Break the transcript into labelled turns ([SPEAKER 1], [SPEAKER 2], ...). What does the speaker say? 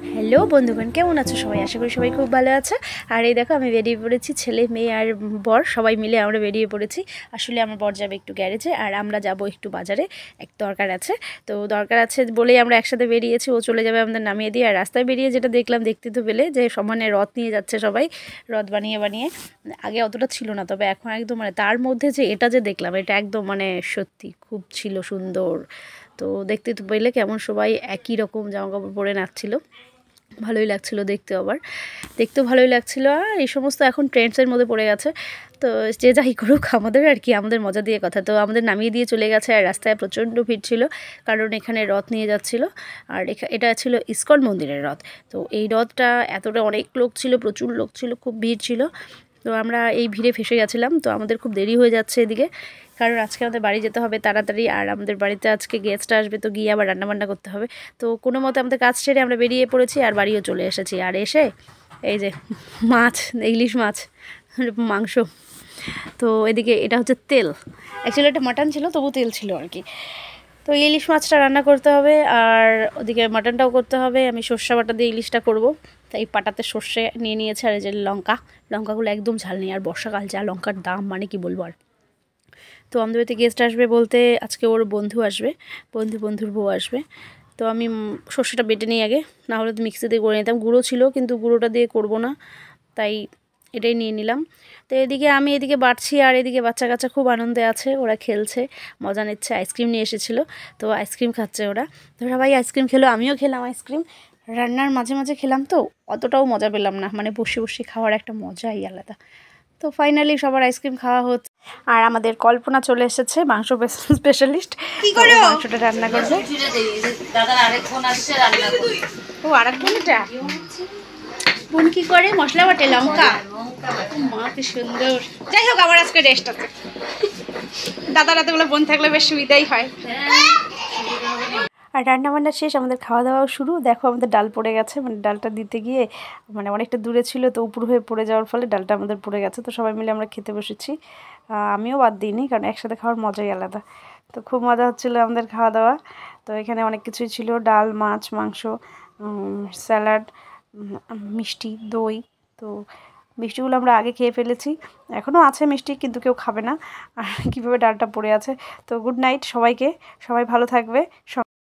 [SPEAKER 1] Peace. Hello বন্ধুগণ, কেমন আছো সবাই? আশা করি সবাই খুব ভালো আছে। আর এই দেখো, আমি বেরিয়ে পড়েছি, ছেলে, মেয়ে আর বর, সবাই মিলে আমরা বেরিয়ে পড়েছি। আসলে আমার বর যাবে একটু গ্যারেজে, আর আমরা যাব একটু বাজারে। এক দরকার আছে। তো দরকার আছে বলেই আমরা একসাথে বেরিয়েছি, ও চলে যাবে আমাদের নামিয়ে দিয়ে। আর রাস্তায় বেরিয়ে যেটা দেখলাম, দেখতে তো পেলে যে সমানে রথ নিয়ে যাচ্ছে সবাই, রথ বানিয়ে বানিয়ে। আগে অতটা ছিল না, তবে এখন একদম মানে তার মধ্যে যে এটা যে দেখলাম, এটা একদম মানে সত্যি খুব ছিল সুন্দর। তো দেখতে তো পেলে কেমন সবাই একই রকম জামা কাপড় পরে নাচছিল। ভালোই লাগছিল দেখতে আবার। দেখতেও ভালোই লাগছিল আর এই সমস্ত এখন ট্রেন্ডসের মধ্যে পড়ে গেছে। তো যে যাই করুক, আমাদের আর কি, আমাদের মজা দিয়ে কথা। তো আমাদের নামিয়ে দিয়ে চলে গেছে আর রাস্তায় প্রচণ্ড ভিড় ছিল, কারণ এখানে রথ নিয়ে যাচ্ছিল। আর এটা ছিল ইস্কন মন্দিরের রথ। তো এই রথটা এতটা অনেক লোক ছিল, প্রচুর লোক ছিল, খুব ভিড় ছিল। তো আমরা এই ভিড়ে ফেসে গেছিলাম, তো আমাদের খুব দেরি হয়ে যাচ্ছে এদিকে। কারণ আজকে আমাদের বাড়ি যেতে হবে তাড়াতাড়ি, আর আমাদের বাড়িতে আজকে গেস্ট আসবে, তো গিয়ে আবার রান্নাবান্না করতে হবে। তো কোনো মতে আমাদের কাজ ছেড়ে আমরা বেরিয়ে পড়েছি আর বাড়িও চলে এসেছি। আর এসে এই যে মাছ, ইলিশ মাছ, মাংস। তো এদিকে এটা হচ্ছে তেল। অ্যাকচুয়ালি এটা মাটন ছিল, তবু তেল ছিল আর কি। তো ইলিশ মাছটা রান্না করতে হবে, আর ওদিকে মাটনটাও করতে হবে। আমি সর্ষে বাটা দিয়ে ইলিশটা করব। তাই পাটাতে সর্ষে নিয়ে নিয়েছে, আর যে লঙ্কা। লঙ্কাগুলো একদম ঝাল নেই, আর বর্ষাকাল যা লঙ্কার দাম মানে কি বলব আর। তো আমাদের গেস্ট আসবে বলতে আজকে ওর বন্ধু আসবে, বন্ধু বন্ধুর বউ আসবে। তো আমি সর্ষেটা বেটে নিই আগে, না হলে তো মিক্সিতে করে নিতাম। গুঁড়ো ছিল, কিন্তু গুঁড়োটা দিয়ে করব না। তাই এটাই নিয়ে নিলাম। তো এদিকে আমি এদিকে বাড়ছি আর এদিকে বাচ্চা কাচ্চা খুব আনন্দে আছে ওরা খেলছে মজা নিচ্ছে আইসক্রিম নিয়ে এসেছিল তো আইসক্রিম খাচ্ছে ওরা। তো সবাই আইসক্রিম খেলো আমিও খেলাম আইসক্রিম। রান্নার মাঝে মাঝে খেলাম তো অতটাও মজা পেলাম না মানে বসে বসে খাওয়ার একটা মজাই আলাদা। তো ফাইনালি সবার আইসক্রিম খাওয়া হচ্ছে। আর আমাদের কল্পনা চলে এসেছে মাংস স্পেশালিস্ট। কি করে? মাংসটা রান্না করবে। ও আর বোন কি করে? মশলা বাটে, লঙ্কা। মা, কি সুন্দর। যাই হোক, আবার আজকে রেস্ট আছে। দাদা রাতেগুলো বোন থাকলে বেশ সুবিধাই হয়। আর রান্নাবান্না শেষ, আমাদের খাওয়া দাওয়াও শুরু। দেখো, আমাদের ডাল পড়ে গেছে। মানে ডালটা দিতে গিয়ে মানে অনেকটা দূরে ছিল, তো উপর হয়ে পড়ে যাওয়ার ফলে ডালটা আমাদের পড়ে গেছে। তো সবাই মিলে আমরা খেতে বসেছি। আমিও বাদ দিইনি, কারণ একসাথে খাওয়ার মজাই আলাদা। তো খুব মজা হচ্ছিল আমাদের খাওয়া দাওয়া তো এখানে অনেক কিছুই ছিল। ডাল, মাছ, মাংস স্যালাড মিষ্টি, দই, তো মিষ্টিগুলো আমরা আগে খেয়ে ফেলেছি। এখনও আছে মিষ্টি, কিন্তু কেউ খাবে না। আর কীভাবে ডালটা পড়ে আছে। তো গুড নাইট সবাইকে। সবাই ভালো থাকবে।